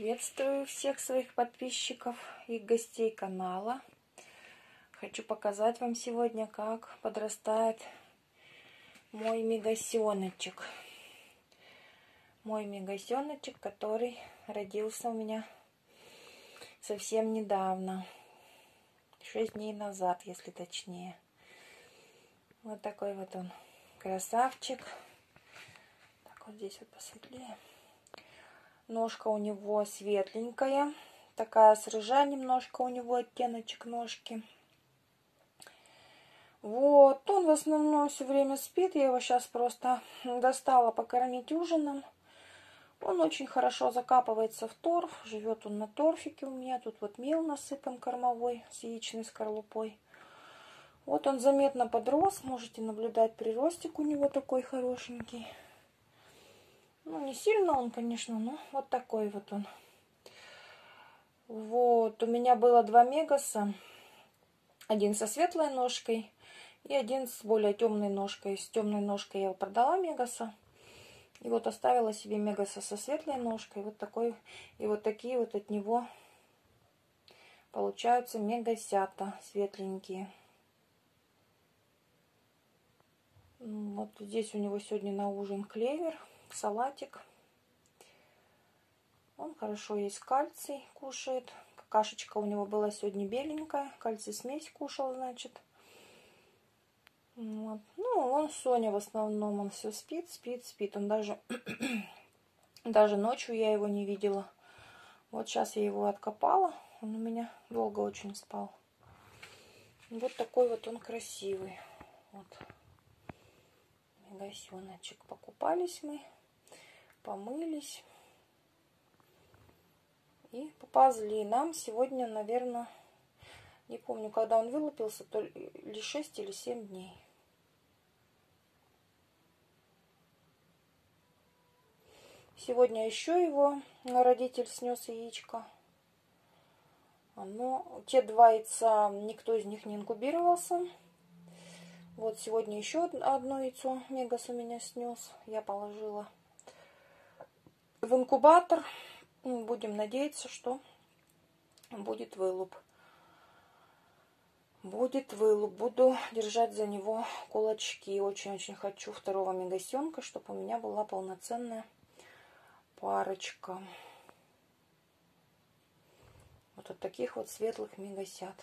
Приветствую всех своих подписчиков и гостей канала. Хочу показать вам сегодня, как подрастает мой мегасеночек. Мой мегасеночек, который родился у меня совсем недавно. Шесть дней назад, если точнее. Вот такой вот он красавчик. Так, вот здесь вот посветлее. Ножка у него светленькая. Такая с рыжа немножко у него оттеночек ножки. Вот, он в основном все время спит. Я его сейчас просто достала покормить ужином. Он очень хорошо закапывается в торф. Живет он на торфике у меня. Тут вот мел насыпан кормовой с яичной скорлупой. Вот он заметно подрос. Можете наблюдать приростик у него такой хорошенький. Ну, не сильно он, конечно, но вот такой вот он. Вот, у меня было два мегаса. Один со светлой ножкой и один с более темной ножкой. С темной ножкой я продала мегаса. И вот оставила себе мегаса со светлой ножкой. Вот такой, и вот такие вот от него получаются мегасята светленькие. Вот здесь у него сегодня на ужин клевер салатик. Он хорошо есть кальций, кушает. Кашечка у него была сегодня беленькая. Кальций смесь кушал, значит. Вот. Ну, он Соня в основном, он все спит, спит, спит. Он даже, даже ночью я его не видела. Вот сейчас я его откопала. Он у меня долго очень спал. Вот такой вот он красивый. Вот. Мегасеночек. Покупались мы помылись и поползли. Нам сегодня, наверное, не помню, когда он вылупился, то ли 6 или 7 дней. Сегодня еще его родитель снес яичко. Но те два яйца, никто из них не инкубировался. Вот сегодня еще одно яйцо Мегас у меня снес. Я положила в инкубатор. Ну, будем надеяться, что будет вылуп. Будет вылуп. Буду держать за него кулачки. Очень-очень хочу второго мегасенка, чтобы у меня была полноценная парочка. Вот от таких вот светлых мегасят.